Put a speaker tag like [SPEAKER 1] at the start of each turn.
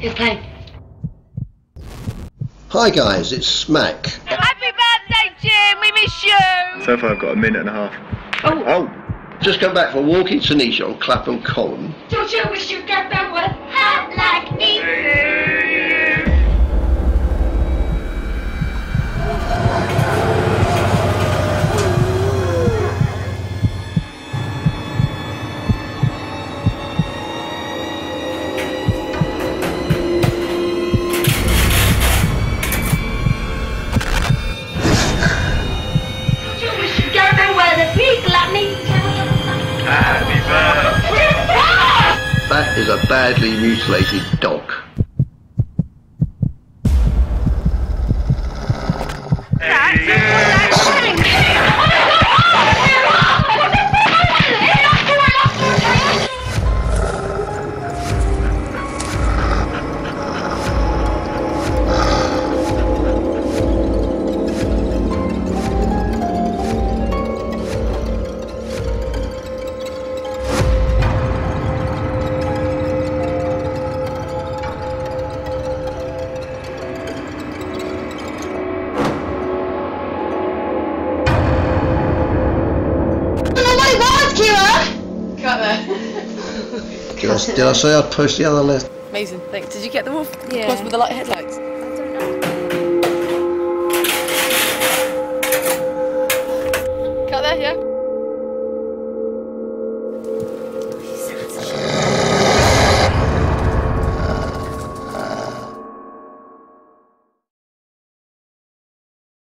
[SPEAKER 1] It's time. Hi guys, it's Smack.
[SPEAKER 2] Happy birthday, Jim. We miss you.
[SPEAKER 3] So far, I've got a minute and a half.
[SPEAKER 2] Oh.
[SPEAKER 3] Oh.
[SPEAKER 1] Just come back from walking Tunisia on Clapham Common.
[SPEAKER 4] you wish you'd get that one.
[SPEAKER 1] That is a badly mutilated dog.
[SPEAKER 5] Cut there.
[SPEAKER 1] Did I, did I say I'd push the other left?
[SPEAKER 5] Amazing. Thanks. Did you get the wolf?
[SPEAKER 2] Yeah.
[SPEAKER 5] Plus with the light headlights. Cut there, yeah.